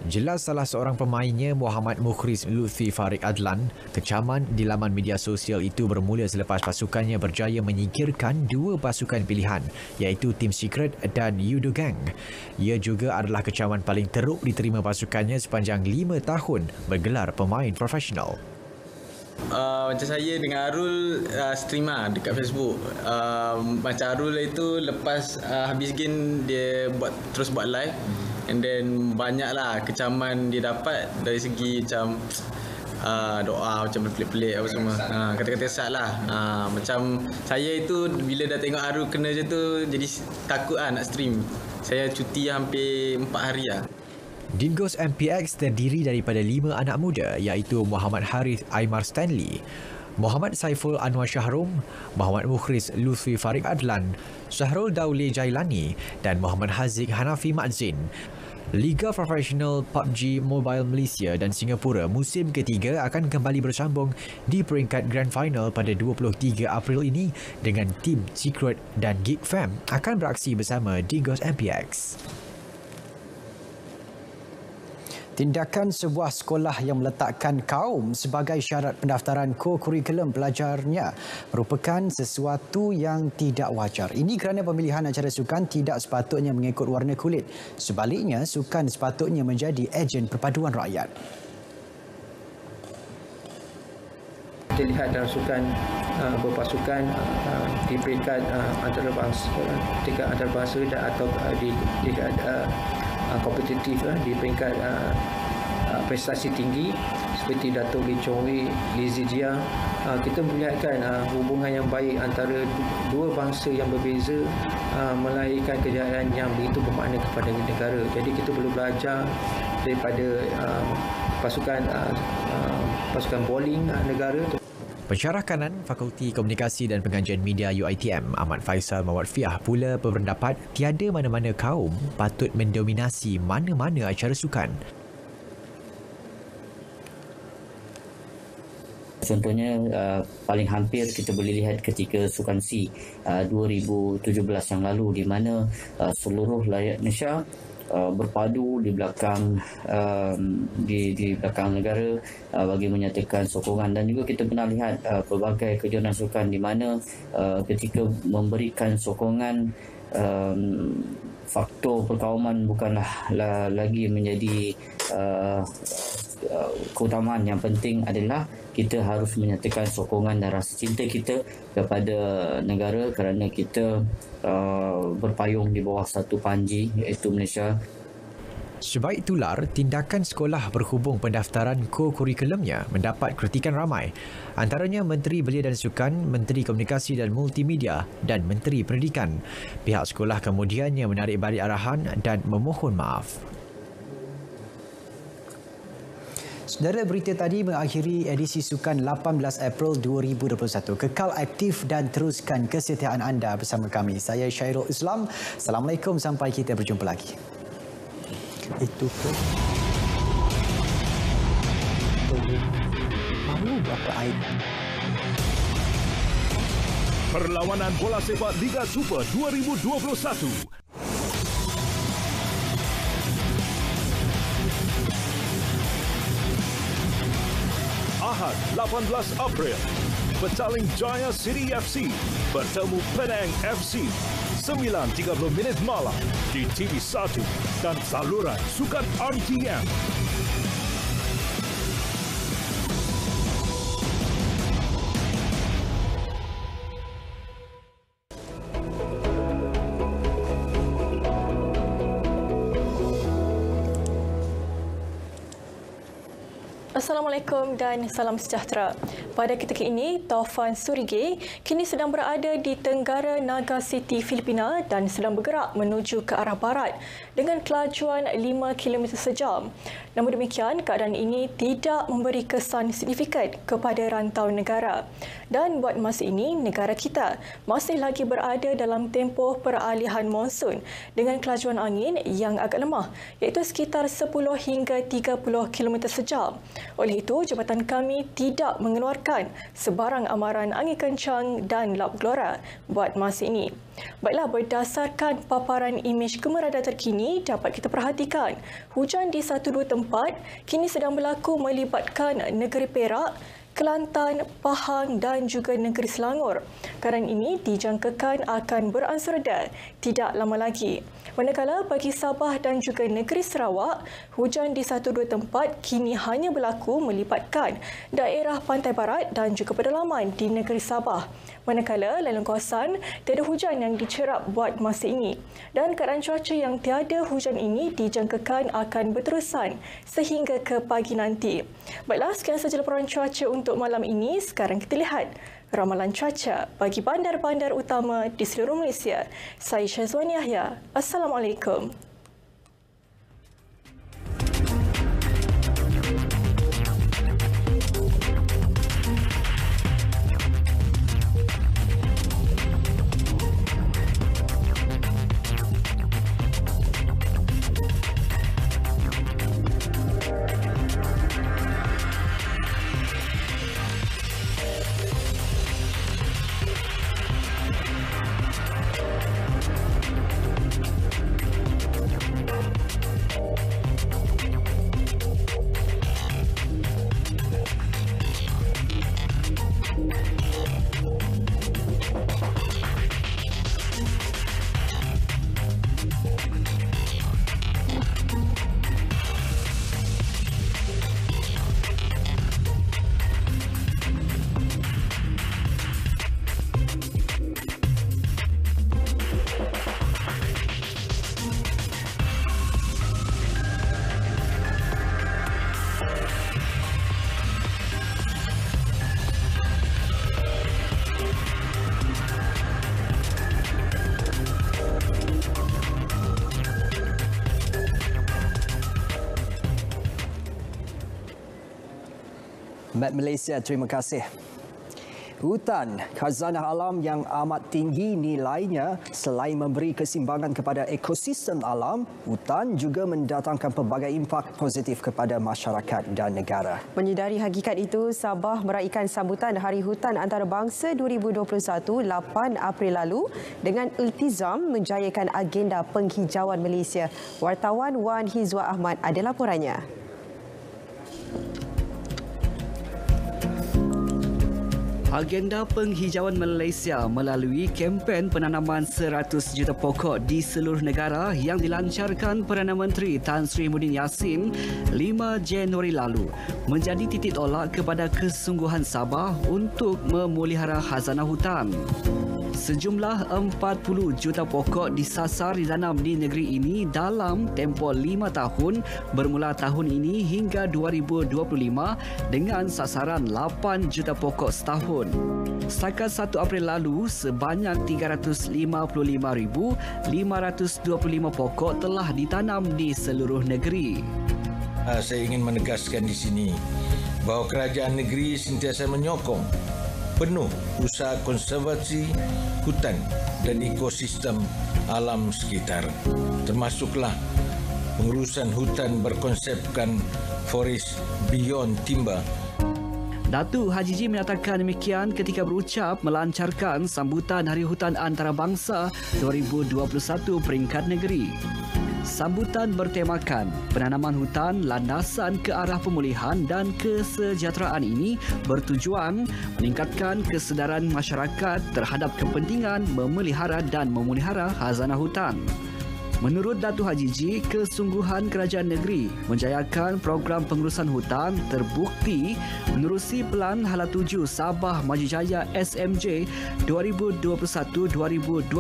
Jelas salah seorang pemainnya Muhammad Mukhris Lutfi Farid Adlan, kecaman di laman media sosial itu bermula selepas pasukannya berjaya menyingkirkan dua pasukan pilihan iaitu Team Secret dan Yudo Gang. Ia juga adalah kecaman paling teruk diterima pasukannya sepanjang lima tahun bergelar pemain profesional. Uh, macam saya dengan Arul uh, streamer dekat Facebook. Uh, macam Arul itu lepas uh, habis game dia buat terus buat live. And then banyaklah kecaman dia dapat dari segi macam uh, doa macam pelik-pelik apa semua. Uh, kata-kata sat lah. Uh, macam saya itu bila dah tengok Aru kena je tu jadi takut lah nak stream. Saya cuti hampir 4 hari lah. Dingos MPX terdiri daripada lima anak muda iaitu Muhammad Harith Aymar Stanley, Muhammad Saiful Anwar Syahrum, Muhammad Mukhris Lutfi Farid Adlan, Syahrul Dauli Jailani dan Muhammad Haziq Hanafi Madzin. Liga Profesional PUBG Mobile Malaysia dan Singapura musim ketiga akan kembali bersambung di peringkat Grand Final pada 23 April ini dengan tim Secret dan Geek Fam akan beraksi bersama Digos MPX. Tindakan sebuah sekolah yang meletakkan kaum sebagai syarat pendaftaran ko-kurikulum pelajarnya merupakan sesuatu yang tidak wajar. Ini kerana pemilihan acara sukan tidak sepatutnya mengikut warna kulit. Sebaliknya, sukan sepatutnya menjadi ejen perpaduan rakyat. Kita lihat dalam sukan uh, berpasukan uh, di peringkat uh, antarabangsa, tingkat antarabangsa dan atau uh, di tingkat uh, uh, kompetitif uh, di peringkat uh, uh, prestasi tinggi seperti Datuk Lee Chong Wei, Lee Zijia uh, kita melihatkan uh, hubungan yang baik antara dua bangsa yang berbeza uh, melahirkan kejayaan yang begitu bermakna kepada negara. Jadi kita perlu belajar daripada uh, pasukan uh, uh, pasukan bowling uh, negara Pensyarah kanan Fakulti Komunikasi dan Pengajian Media UITM Ahmad Faisal Mawatfiah pula berpendapat tiada mana-mana kaum patut mendominasi mana-mana acara sukan. Contohnya uh, paling hampir kita boleh lihat ketika Sukan C uh, 2017 yang lalu di mana uh, seluruh rakyat Malaysia uh, berpadu di belakang um, di di belakang negara uh, bagi menyatakan sokongan. Dan juga kita pernah lihat uh, pelbagai kejohanan sukan di mana uh, ketika memberikan sokongan um, faktor perkauman bukanlah la, lagi menjadi uh, uh, keutamaan. Yang penting adalah kita harus menyatakan sokongan dan rasa cinta kita kepada negara kerana kita uh, berpayung di bawah satu panji iaitu Malaysia Sebaik tular, tindakan sekolah berhubung pendaftaran ko-kurikulumnya mendapat kritikan ramai. Antaranya Menteri Belia dan Sukan, Menteri Komunikasi dan Multimedia dan Menteri Pendidikan. Pihak sekolah kemudiannya menarik balik arahan dan memohon maaf. Saudara berita tadi mengakhiri edisi Sukan 18 April 2021. Kekal aktif dan teruskan kesetiaan anda bersama kami. Saya Syairul Islam. Assalamualaikum sampai kita berjumpa lagi itu tu malu berapa air? Perlawanan bola sepak Liga Super 2021 Ahad 18 April. Petaling Jaya City FC bertemu Penang FC 9.30 minit malam di TV1 dan saluran Sukan RTM. Assalamualaikum dan salam sejahtera. Pada ketika ini, Taufan Surige kini sedang berada di Tenggara Naga City, Filipina dan sedang bergerak menuju ke arah barat dengan kelajuan 5 km sejam. Namun demikian, keadaan ini tidak memberi kesan signifikan kepada rantau negara. Dan buat masa ini, negara kita masih lagi berada dalam tempoh peralihan monsun dengan kelajuan angin yang agak lemah iaitu sekitar 10 hingga 30 km sejam. Oleh itu, jabatan kami tidak mengeluarkan sebarang amaran angin kencang dan lap gelora buat masa ini. Baiklah, berdasarkan paparan imej kemerada terkini, dapat kita perhatikan hujan di satu dua tempat kini sedang berlaku melibatkan negeri Perak, Kelantan, Pahang dan juga negeri Selangor. Keadaan ini dijangkakan akan beransur reda tidak lama lagi. Manakala bagi Sabah dan juga negeri Sarawak, hujan di satu dua tempat kini hanya berlaku melibatkan daerah pantai barat dan juga pedalaman di negeri Sabah. Manakala laluan kawasan tiada hujan yang dicerap buat masa ini. Dan keadaan cuaca yang tiada hujan ini dijangkakan akan berterusan sehingga ke pagi nanti. Baiklah, sekian sahaja laporan cuaca untuk malam ini. Sekarang kita lihat ramalan cuaca bagi bandar-bandar utama di seluruh Malaysia. Saya Syazwan Yahya. Assalamualaikum. Met Malaysia, terima kasih. Hutan, khazanah alam yang amat tinggi nilainya selain memberi kesimbangan kepada ekosistem alam, hutan juga mendatangkan pelbagai impak positif kepada masyarakat dan negara. Menyedari hakikat itu, Sabah meraihkan sambutan Hari Hutan Antarabangsa 2021 8 April lalu dengan iltizam menjayakan agenda penghijauan Malaysia. Wartawan Wan Hizwa Ahmad ada laporannya. Agenda penghijauan Malaysia melalui kempen penanaman 100 juta pokok di seluruh negara yang dilancarkan Perdana Menteri Tan Sri Muhyiddin Yassin 5 Januari lalu menjadi titik tolak kepada kesungguhan Sabah untuk memelihara khazanah hutan. Sejumlah 40 juta pokok disasar ditanam di negeri ini dalam tempoh 5 tahun bermula tahun ini hingga 2025 dengan sasaran 8 juta pokok setahun. Setakat 1 April lalu, sebanyak 355,525 pokok telah ditanam di seluruh negeri. Ah, saya ingin menegaskan di sini bahawa kerajaan negeri sentiasa menyokong penuh usaha konservasi hutan dan ekosistem alam sekitar termasuklah pengurusan hutan berkonsepkan forest beyond timber Datuk Haji Ji menyatakan demikian ketika berucap melancarkan sambutan Hari Hutan Antarabangsa 2021 peringkat negeri. Sambutan bertemakan penanaman hutan landasan ke arah pemulihan dan kesejahteraan ini bertujuan meningkatkan kesedaran masyarakat terhadap kepentingan memelihara dan memelihara khazanah hutan. Menurut Datuk Haji Ji, kesungguhan kerajaan negeri menjayakan program pengurusan hutan terbukti menerusi Pelan Hala Tuju Sabah Maju Jaya SMJ 2021-2025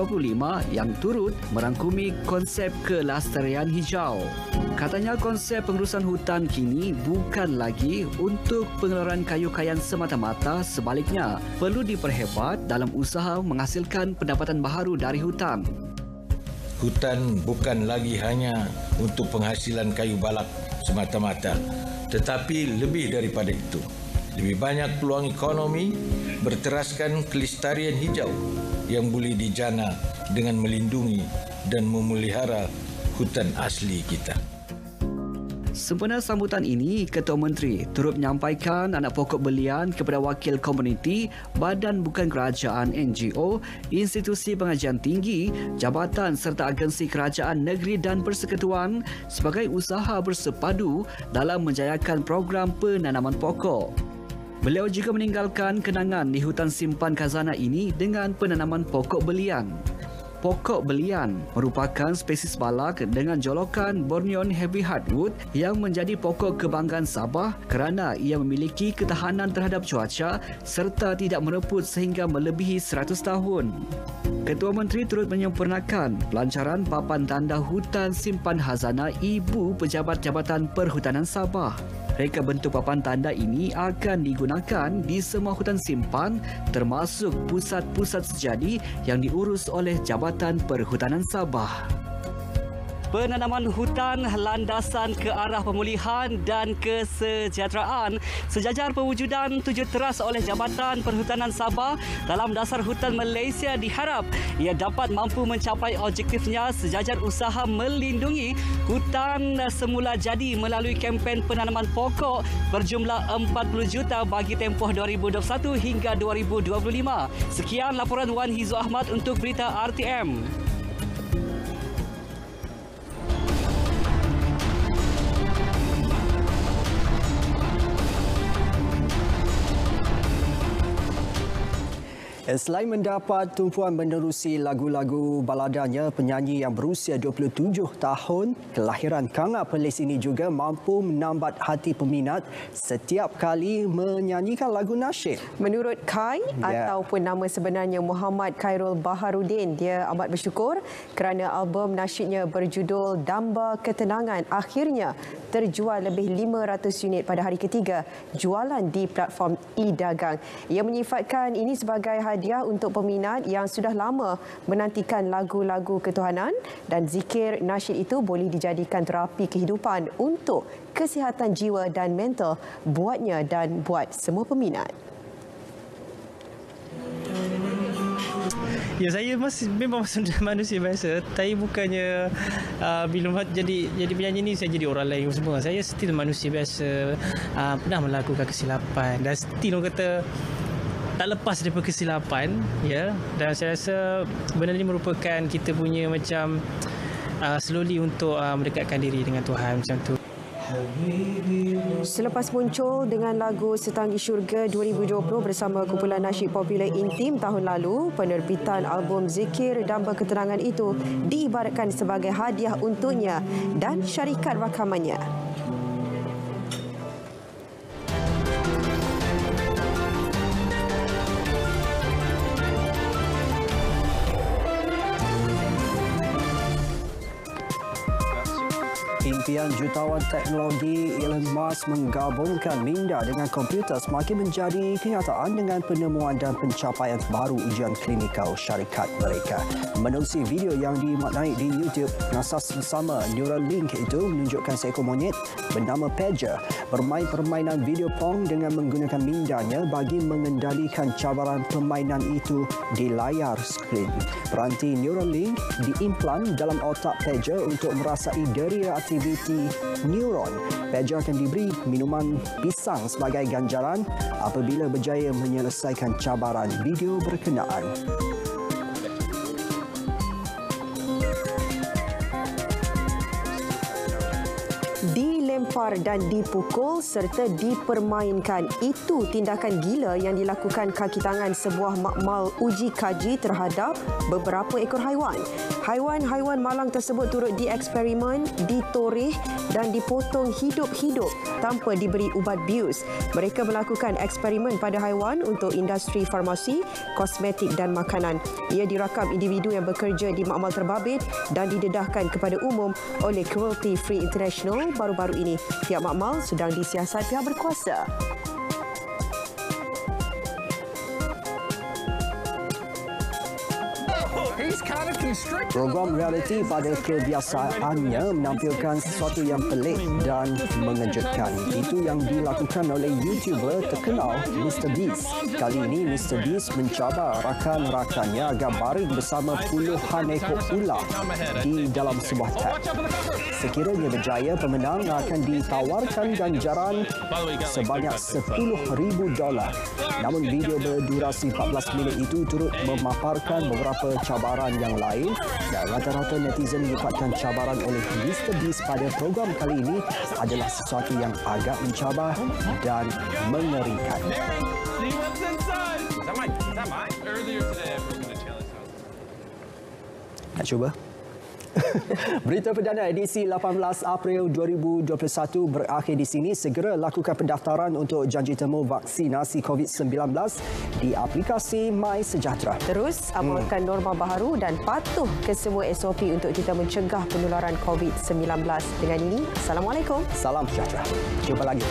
yang turut merangkumi konsep kelestarian hijau. Katanya konsep pengurusan hutan kini bukan lagi untuk pengeluaran kayu kayan semata-mata sebaliknya perlu diperhebat dalam usaha menghasilkan pendapatan baharu dari hutan. Hutan bukan lagi hanya untuk penghasilan kayu balak semata-mata, tetapi lebih daripada itu. Lebih banyak peluang ekonomi berteraskan kelestarian hijau yang boleh dijana dengan melindungi dan memelihara hutan asli kita. Sempena sambutan ini, Ketua Menteri turut menyampaikan anak pokok belian kepada wakil komuniti, badan bukan kerajaan NGO, institusi pengajian tinggi, jabatan serta agensi kerajaan negeri dan persekutuan sebagai usaha bersepadu dalam menjayakan program penanaman pokok. Beliau juga meninggalkan kenangan di hutan simpan khazanah ini dengan penanaman pokok belian. Pokok belian merupakan spesies balak dengan jolokan Borneon Heavy Hardwood yang menjadi pokok kebanggaan Sabah kerana ia memiliki ketahanan terhadap cuaca serta tidak mereput sehingga melebihi 100 tahun. Ketua Menteri turut menyempurnakan pelancaran papan tanda hutan simpan hazana Ibu Pejabat Jabatan Perhutanan Sabah. Reka bentuk papan tanda ini akan digunakan di semua hutan simpan termasuk pusat-pusat sejadi yang diurus oleh Jabatan Perhutanan Sabah penanaman hutan landasan ke arah pemulihan dan kesejahteraan sejajar pewujudan tujuh teras oleh Jabatan Perhutanan Sabah dalam dasar hutan Malaysia diharap ia dapat mampu mencapai objektifnya sejajar usaha melindungi hutan semula jadi melalui kempen penanaman pokok berjumlah 40 juta bagi tempoh 2021 hingga 2025. Sekian laporan Wan Hizu Ahmad untuk berita RTM. Selain mendapat tumpuan menerusi lagu-lagu baladanya, penyanyi yang berusia 27 tahun kelahiran Kanga Perlis ini juga mampu menambat hati peminat setiap kali menyanyikan lagu nasyid. Menurut Kai yeah. ataupun nama sebenarnya Muhammad Khairul Baharudin, dia amat bersyukur kerana album nasyidnya berjudul Damba Ketenangan akhirnya terjual lebih 500 unit pada hari ketiga jualan di platform e-dagang. Ia menyifatkan ini sebagai hadiah untuk peminat yang sudah lama menantikan lagu-lagu ketuhanan dan zikir nasyid itu boleh dijadikan terapi kehidupan untuk kesihatan jiwa dan mental buatnya dan buat semua peminat. Ya saya masih memang [laughs] manusia biasa. Tapi bukannya uh, bila jadi jadi penyanyi ni saya jadi orang lain semua. Saya still manusia biasa. Uh, pernah melakukan kesilapan dan still orang kata tak lepas daripada kesilapan ya dan saya rasa benda ini merupakan kita punya macam uh, slowly untuk uh, mendekatkan diri dengan Tuhan macam tu Selepas muncul dengan lagu Setanggi Syurga 2020 bersama kumpulan nasyid popular Intim tahun lalu, penerbitan album Zikir dan Ketenangan itu diibaratkan sebagai hadiah untuknya dan syarikat rakamannya. Impian jutawan teknologi Elon Musk menggabungkan minda dengan komputer semakin menjadi kenyataan dengan penemuan dan pencapaian baru ujian klinikal syarikat mereka. Menerusi video yang dimaknai di YouTube, asas bersama Neuralink itu menunjukkan seekor monyet bernama Pager bermain permainan video pong dengan menggunakan mindanya bagi mengendalikan cabaran permainan itu di layar skrin. Peranti Neuralink diimplan dalam otak Pager untuk merasai deria aktiviti neuron. Pager akan diberi minuman pisang sebagai ganjaran apabila berjaya menyelesaikan cabaran video berkenaan. Dilempar dan dipukul serta dipermainkan. Itu tindakan gila yang dilakukan kaki tangan sebuah makmal uji kaji terhadap beberapa ekor haiwan. Haiwan-haiwan malang tersebut turut dieksperimen, ditoreh dan dipotong hidup-hidup tanpa diberi ubat bius. Mereka melakukan eksperimen pada haiwan untuk industri farmasi, kosmetik dan makanan. Ia dirakam individu yang bekerja di makmal terbabit dan didedahkan kepada umum oleh Cruelty Free International baru-baru ini. Pihak makmal sedang disiasat pihak berkuasa. Program reality pada kebiasaannya menampilkan sesuatu yang pelik dan mengejutkan. Itu yang dilakukan oleh YouTuber terkenal Mr. Beast. Kali ini Mr. Beast mencabar rakan-rakannya agar baring bersama puluhan ekor ular di dalam sebuah tab. Sekiranya berjaya, pemenang akan ditawarkan ganjaran sebanyak $10,000 dolar. Namun video berdurasi 14 minit itu turut memaparkan beberapa cabaran yang lain dan rata-rata netizen menyebutkan cabaran oleh Mr. Beast pada program kali ini adalah sesuatu yang agak mencabar dan mengerikan. Nak cuba? [laughs] Berita perdana edisi 18 April 2021 berakhir di sini. Segera lakukan pendaftaran untuk janji temu vaksinasi COVID-19 di aplikasi My Sejahtera. Terus amalkan hmm. norma baharu dan patuh ke semua SOP untuk kita mencegah penularan COVID-19. Dengan ini, Assalamualaikum. Salam sejahtera. Jumpa lagi.